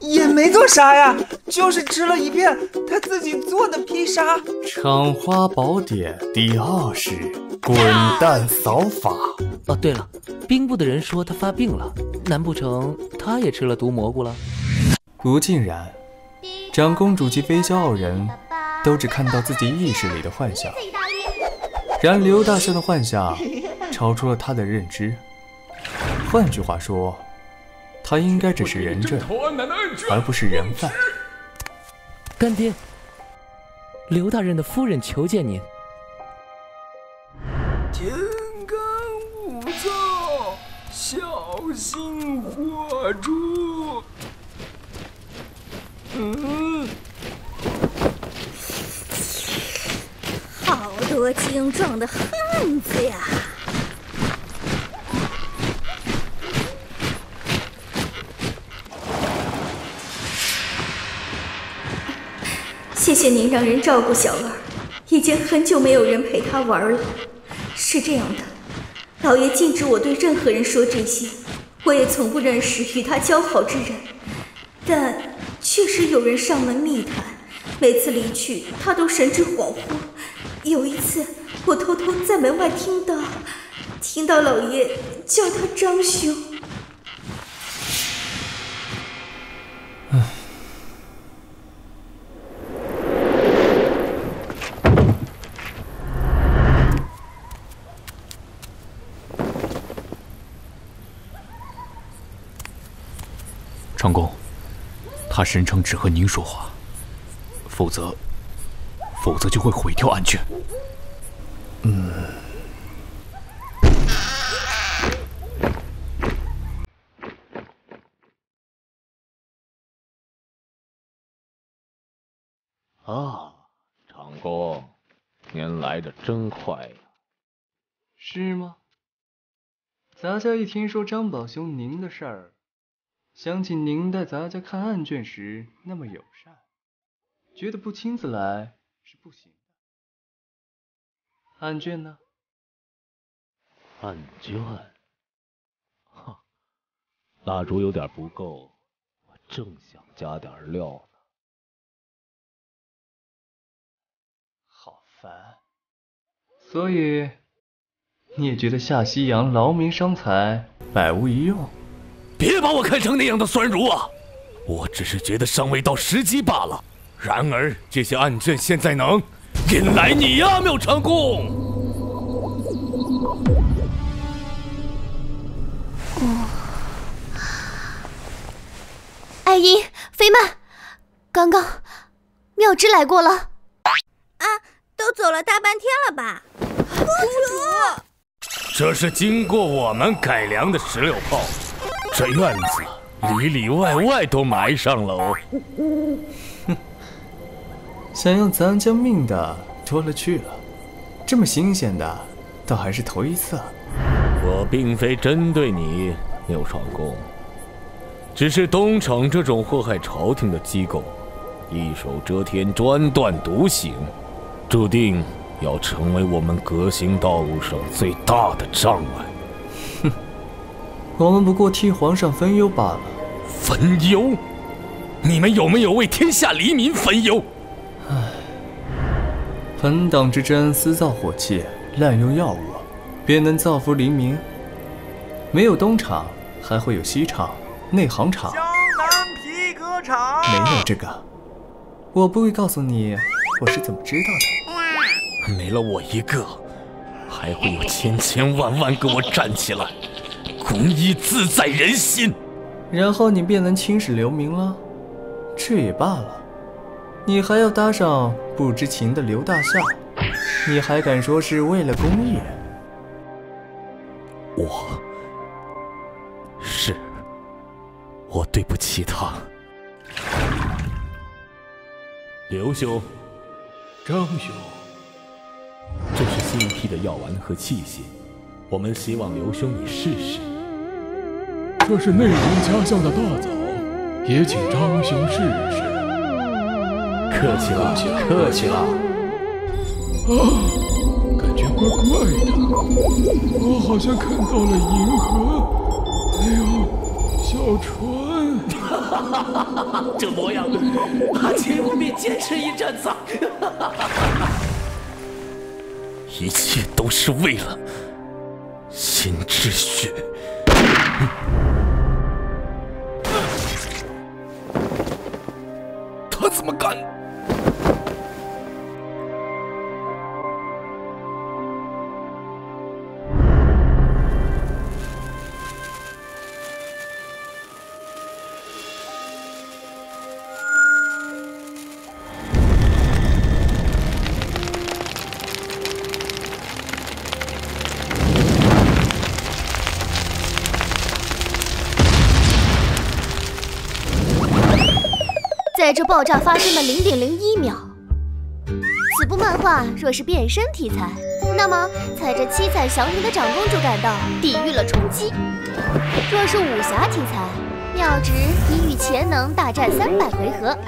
也没做啥呀，就是吃了一片他自己做的披萨。《长花宝典》第二式滚蛋扫法。哦，对了，兵部的人说他发病了，难不成他也吃了毒蘑菇了？不尽然，长公主及飞霄傲人都只看到自己意识里的幻想，然刘大象的幻想超出了他的认知。换句话说。他应该只是人证，而不是人犯。干爹，刘大人的夫人求见您。天干物燥，小心火烛。嗯，好多精壮的汉子呀！谢谢您让人照顾小儿，已经很久没有人陪他玩了。是这样的，老爷禁止我对任何人说这些，我也从不认识与他交好之人，但确实有人上门密谈，每次离去他都神志恍惚。我偷偷在门外听到，听到老爷叫他张兄。长公，他声称只和您说话，否则，否则就会毁掉案卷。嗯。啊，长公，您来的真快呀！是吗？咱家一听说张宝兄您的事儿。想起您带咱家看案卷时那么友善，觉得不亲自来是不行的。案卷呢？案卷，哈，蜡烛有点不够，我正想加点料呢。好烦。所以，你也觉得下西洋劳民伤财，百无一用？别把我看成那样的酸儒啊！我只是觉得尚未到时机罢了。然而这些案卷现在能引来你呀，妙长公。爱英、飞曼，刚刚妙芝来过了。啊，都走了大半天了吧？公主，这是经过我们改良的石榴炮。这院子里里外外都埋上了哦。哼，想要咱家命的多了去了，这么新鲜的倒还是头一次。我并非针对你，牛长公，只是东厂这种祸害朝廷的机构，一手遮天，专断独行，注定要成为我们革新道路上最大的障碍。哼我们不过替皇上分忧罢了。分忧？你们有没有为天下黎民分忧？唉，朋党之争，私造火器，滥用药物，便能造福黎民？没有东厂，还会有西厂、内行厂。江南皮革厂没有这个，我不会告诉你我是怎么知道的。没了我一个，还会有千千万万个我站起来。公义自在人心，然后你便能青史留名了。这也罢了，你还要搭上不知情的刘大夏，你还敢说是为了公益？我，是，我对不起他。刘兄，张兄，这是新一批的药丸和器械，我们希望刘兄你试试。这是内人家乡的大枣，也请张兄试试。客气了，客气了。啊，感觉怪怪的，我好像看到了银河，还有小船。这模样，阿金务必坚持一阵子。一切都是为了新秩序。他怎么敢？在这爆炸发生的零点零一秒，此部漫画若是变身题材，那么踩着七彩祥云的长公主赶到，抵御了冲击；若是武侠题材，妙直已与潜能大战三百回合，